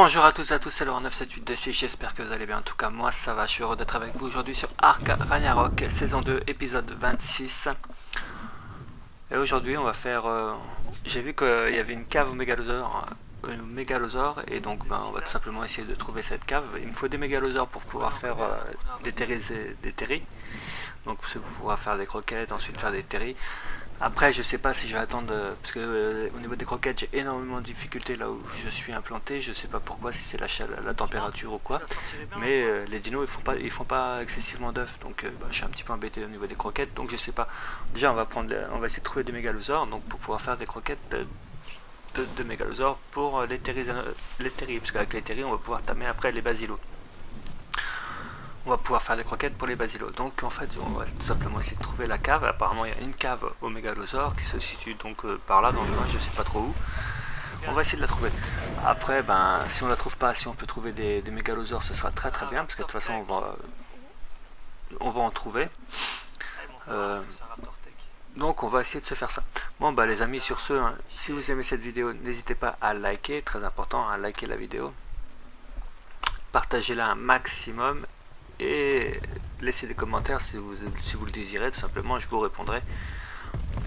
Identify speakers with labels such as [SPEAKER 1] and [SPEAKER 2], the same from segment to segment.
[SPEAKER 1] Bonjour à tous et à tous, c'est le 978 de j'espère que vous allez bien. En tout cas, moi ça va, je suis heureux d'être avec vous aujourd'hui sur Arc Ragnarok, saison 2, épisode 26. Et aujourd'hui, on va faire. euh, J'ai vu qu'il y avait une cave au mégalosaure, euh, au mégalosaure, et donc ben, on va tout simplement essayer de trouver cette cave. Il me faut des mégalosaures pour pouvoir faire euh, des terris, des terris. Donc pour pouvoir faire des croquettes, ensuite faire des terris. Après, je sais pas si je vais attendre, euh, parce que euh, au niveau des croquettes, j'ai énormément de difficultés là où je suis implanté. Je sais pas pourquoi, si c'est la, température ou quoi. Mais euh, les dinos, ils font pas, ils font pas excessivement d'œufs, donc bah, je suis un petit peu embêté au niveau des croquettes. Donc je sais pas. Déjà, on va prendre, on va essayer de trouver des mégalosaures, donc pour pouvoir faire des croquettes de, de, mégalosaures pour les terris, les terris, parce qu'avec les terris, on va pouvoir tamer après les basilos. On va pouvoir faire des croquettes pour les basilos. Donc en fait, on va tout simplement essayer de trouver la cave. Apparemment, il y a une cave au mégalosaure qui se situe donc euh, par là dans le coin, je sais pas trop où. On va essayer de la trouver. Après, ben, si on la trouve pas, si on peut trouver des, des mégalosaures, ce sera très très bien, parce que de toute façon, on va, on va en trouver. Euh, donc on va essayer de se faire ça. Bon bah les amis, sur ce, hein, si vous aimez cette vidéo, n'hésitez pas à liker, très important, à liker la vidéo. Partagez-la un maximum et laissez des commentaires si vous, le désirez, tout simplement, je vous répondrai.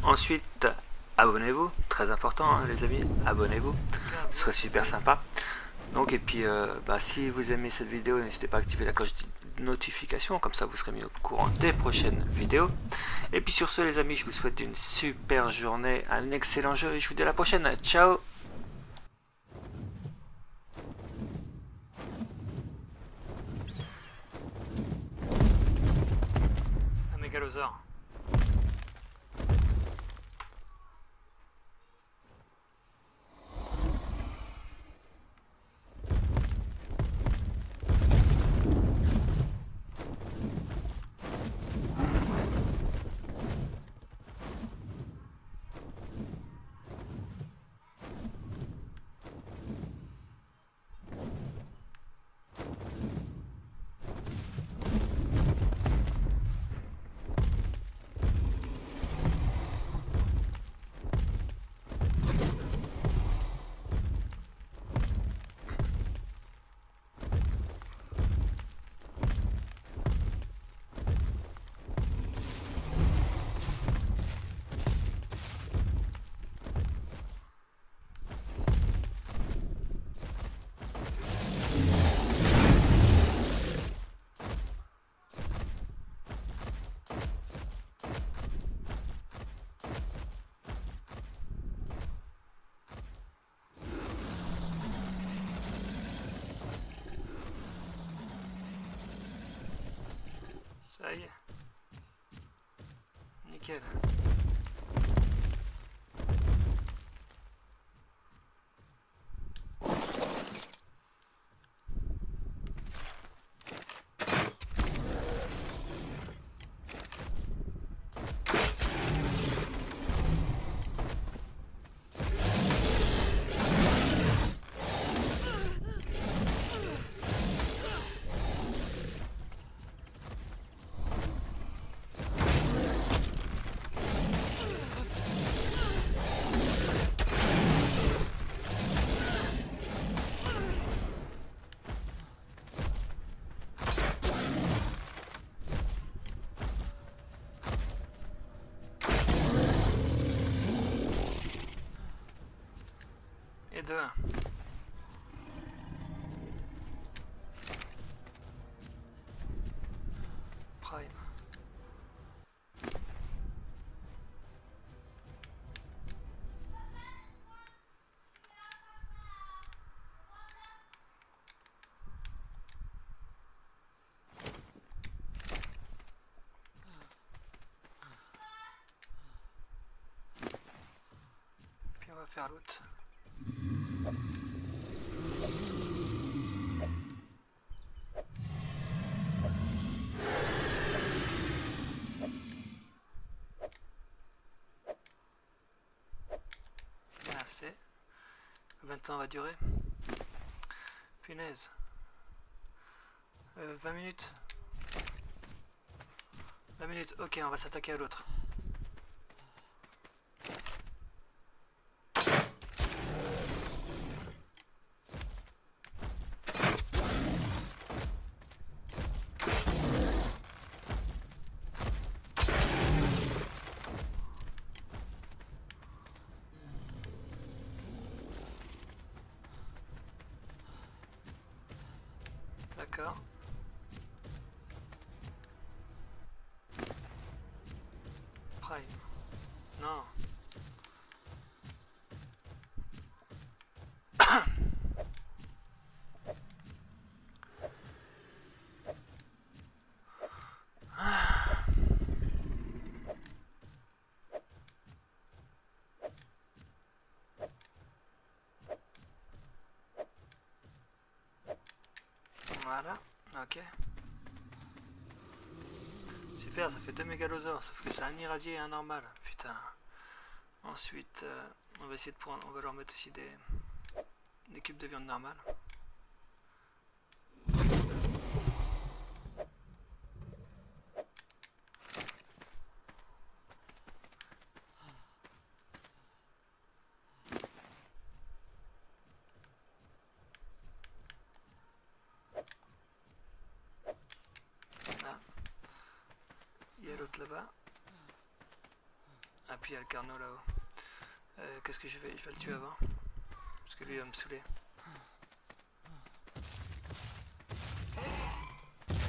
[SPEAKER 1] Ensuite, abonnez-vous, très important hein, les amis, abonnez-vous, ce serait super sympa. Donc et puis euh, bah, si vous aimez cette vidéo, n'hésitez pas à activer la cloche de notification, comme ça vous serez mis au courant des prochaines vidéos. Et puis sur ce les amis, je vous souhaite une super journée, un excellent jeu et je vous dis à la prochaine. Ciao Un kid. Prime. Puis on va faire l'autre. 20 ans va durer. Punaise. Euh, 20 minutes. 20 minutes, ok, on va s'attaquer à l'autre.
[SPEAKER 2] D'accord. Prime. Ok. Super, ça fait deux mégalosaures, sauf que c'est un irradié et un normal. Putain. Ensuite, euh, on va essayer de on va leur mettre aussi des, des cubes de viande normale. Là. Il y a l'autre là-bas. Ah, il y a le carnot là-haut. Euh, Qu'est-ce que je vais Je vais le tuer avant? Parce que lui il va me saouler.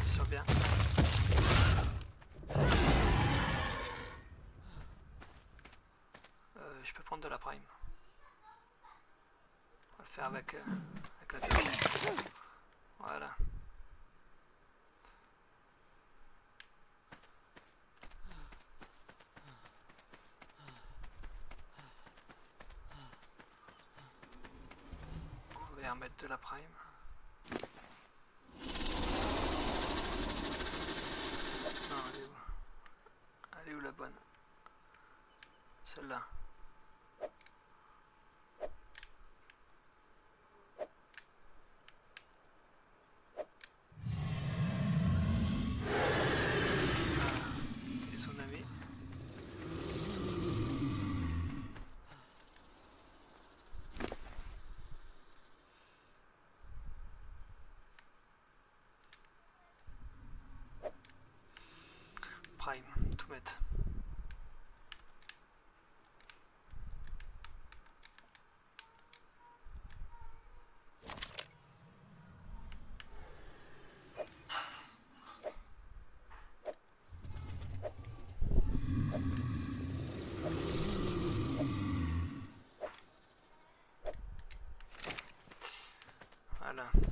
[SPEAKER 2] Sur bien. Euh, je peux prendre de la prime. On va le faire avec, euh, avec la pioche. Voilà. Remettre de la prime. Non, elle est où? Elle est où la bonne? Celle-là. Prime, tout. Voilà.